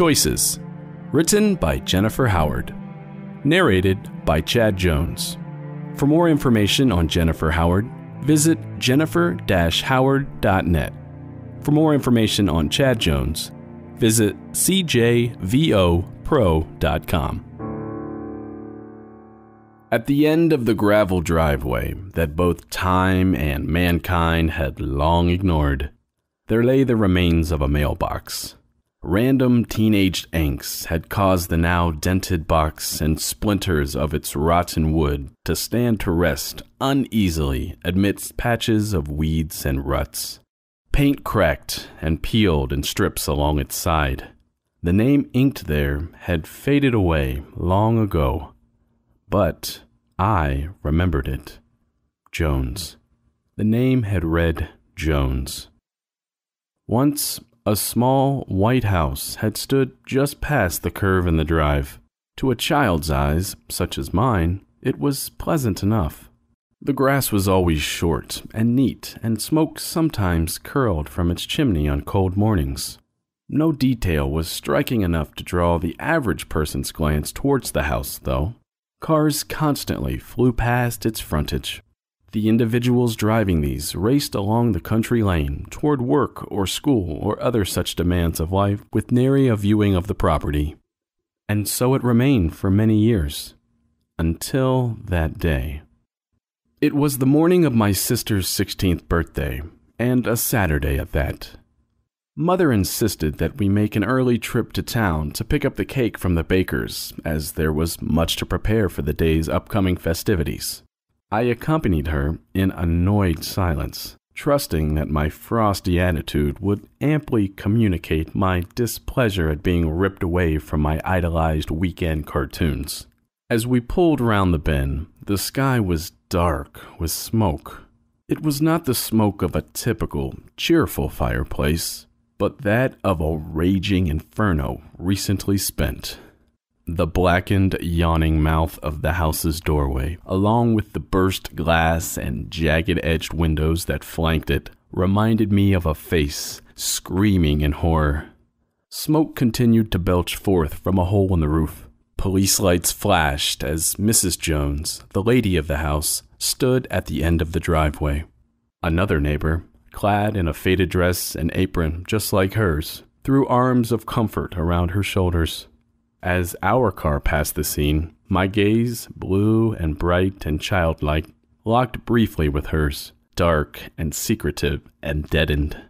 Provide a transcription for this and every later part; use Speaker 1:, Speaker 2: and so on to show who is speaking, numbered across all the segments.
Speaker 1: Choices, written by Jennifer Howard, narrated by Chad Jones. For more information on Jennifer Howard, visit jennifer howard.net. For more information on Chad Jones, visit cjvopro.com. At the end of the gravel driveway that both time and mankind had long ignored, there lay the remains of a mailbox. Random teenaged angst had caused the now dented box and splinters of its rotten wood to stand to rest uneasily amidst patches of weeds and ruts. Paint cracked and peeled in strips along its side. The name inked there had faded away long ago but I remembered it. Jones. The name had read Jones. Once, a small white house had stood just past the curve in the drive. To a child's eyes, such as mine, it was pleasant enough. The grass was always short and neat, and smoke sometimes curled from its chimney on cold mornings. No detail was striking enough to draw the average person's glance towards the house, though. Cars constantly flew past its frontage. The individuals driving these raced along the country lane toward work or school or other such demands of life with nary a viewing of the property. And so it remained for many years, until that day. It was the morning of my sister's 16th birthday, and a Saturday at that. Mother insisted that we make an early trip to town to pick up the cake from the baker's, as there was much to prepare for the day's upcoming festivities. I accompanied her in annoyed silence, trusting that my frosty attitude would amply communicate my displeasure at being ripped away from my idolized weekend cartoons. As we pulled round the bend, the sky was dark with smoke. It was not the smoke of a typical, cheerful fireplace, but that of a raging inferno recently spent. The blackened, yawning mouth of the house's doorway, along with the burst glass and jagged edged windows that flanked it, reminded me of a face screaming in horror. Smoke continued to belch forth from a hole in the roof. Police lights flashed as Mrs. Jones, the lady of the house, stood at the end of the driveway. Another neighbor, clad in a faded dress and apron just like hers, threw arms of comfort around her shoulders. As our car passed the scene, my gaze, blue and bright and childlike, locked briefly with hers, dark and secretive and deadened.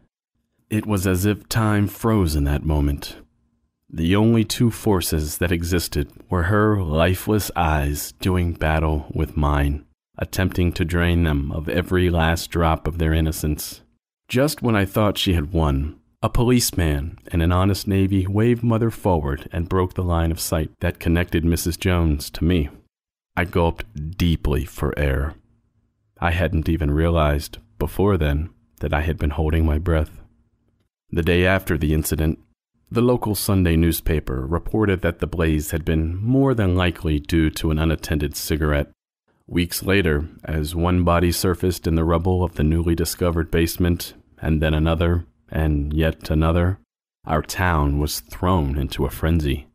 Speaker 1: It was as if time froze in that moment. The only two forces that existed were her lifeless eyes doing battle with mine, attempting to drain them of every last drop of their innocence. Just when I thought she had won, a policeman in an honest navy waved Mother forward and broke the line of sight that connected Mrs. Jones to me. I gulped deeply for air. I hadn't even realized, before then, that I had been holding my breath. The day after the incident, the local Sunday newspaper reported that the blaze had been more than likely due to an unattended cigarette. Weeks later, as one body surfaced in the rubble of the newly discovered basement, and then another, and yet another, our town was thrown into a frenzy.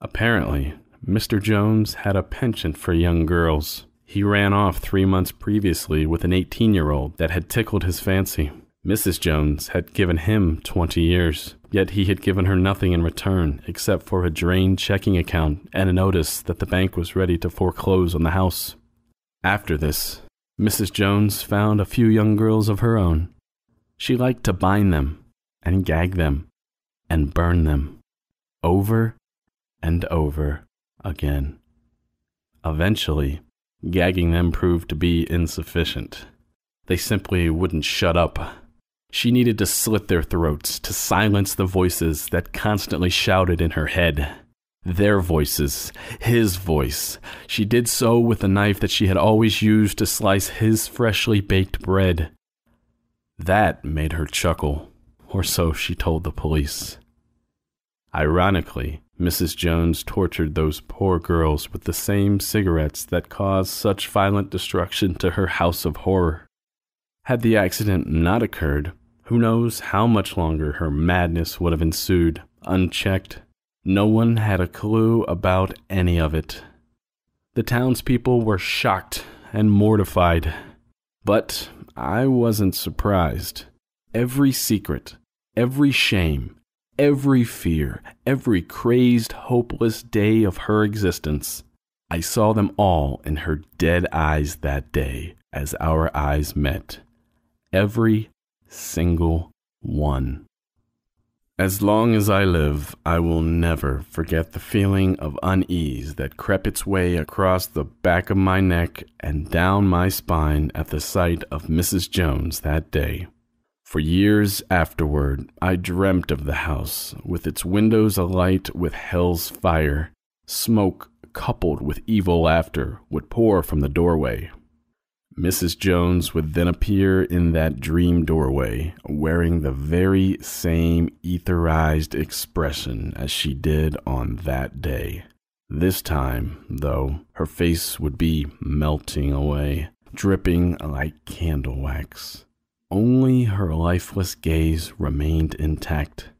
Speaker 1: Apparently, Mr. Jones had a penchant for young girls. He ran off three months previously with an 18 year old that had tickled his fancy. Mrs. Jones had given him 20 years, yet he had given her nothing in return except for a drained checking account and a notice that the bank was ready to foreclose on the house. After this, Mrs. Jones found a few young girls of her own she liked to bind them and gag them and burn them over and over again. Eventually, gagging them proved to be insufficient. They simply wouldn't shut up. She needed to slit their throats to silence the voices that constantly shouted in her head. Their voices, his voice. She did so with the knife that she had always used to slice his freshly baked bread. That made her chuckle, or so she told the police. Ironically, Mrs. Jones tortured those poor girls with the same cigarettes that caused such violent destruction to her house of horror. Had the accident not occurred, who knows how much longer her madness would have ensued, unchecked. No one had a clue about any of it. The townspeople were shocked and mortified. But I wasn't surprised. Every secret, every shame, every fear, every crazed, hopeless day of her existence, I saw them all in her dead eyes that day as our eyes met. Every single one. As long as I live, I will never forget the feeling of unease that crept its way across the back of my neck and down my spine at the sight of Mrs. Jones that day. For years afterward, I dreamt of the house, with its windows alight with hell's fire. Smoke, coupled with evil laughter, would pour from the doorway, Mrs. Jones would then appear in that dream doorway, wearing the very same etherized expression as she did on that day. This time, though, her face would be melting away, dripping like candle wax. Only her lifeless gaze remained intact.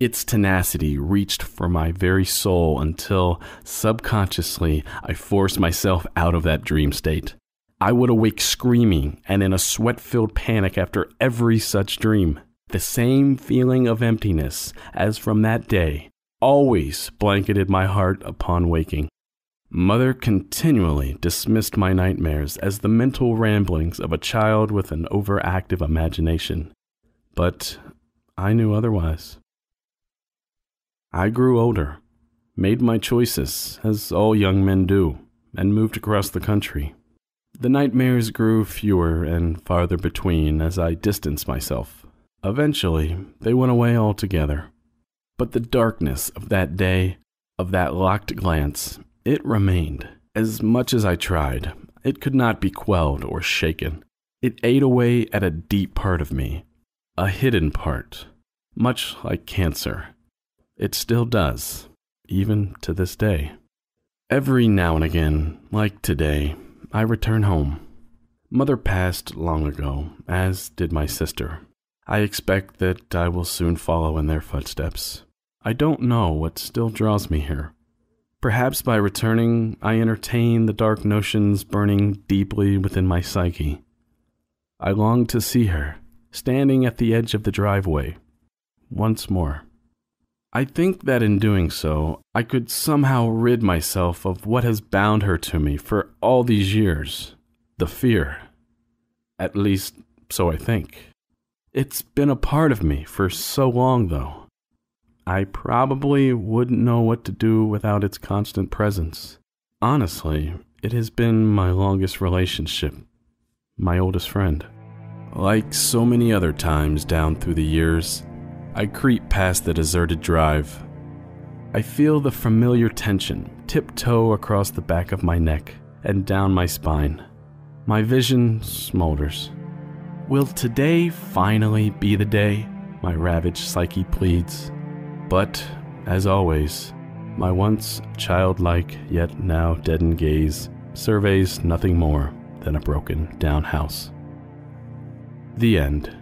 Speaker 1: Its tenacity reached for my very soul until, subconsciously, I forced myself out of that dream state. I would awake screaming and in a sweat filled panic after every such dream. The same feeling of emptiness as from that day always blanketed my heart upon waking. Mother continually dismissed my nightmares as the mental ramblings of a child with an overactive imagination. But I knew otherwise. I grew older, made my choices, as all young men do, and moved across the country. The nightmares grew fewer and farther between as I distanced myself. Eventually, they went away altogether. But the darkness of that day, of that locked glance, it remained. As much as I tried, it could not be quelled or shaken. It ate away at a deep part of me, a hidden part, much like cancer. It still does, even to this day. Every now and again, like today, I return home. Mother passed long ago, as did my sister. I expect that I will soon follow in their footsteps. I don't know what still draws me here. Perhaps by returning, I entertain the dark notions burning deeply within my psyche. I long to see her, standing at the edge of the driveway, once more. I think that in doing so, I could somehow rid myself of what has bound her to me for all these years the fear. At least, so I think. It's been a part of me for so long, though. I probably wouldn't know what to do without its constant presence. Honestly, it has been my longest relationship, my oldest friend. Like so many other times down through the years, I creep past the deserted drive. I feel the familiar tension tiptoe across the back of my neck and down my spine. My vision smolders. Will today finally be the day? My ravaged psyche pleads. But, as always, my once childlike yet now deadened gaze surveys nothing more than a broken down house. The end.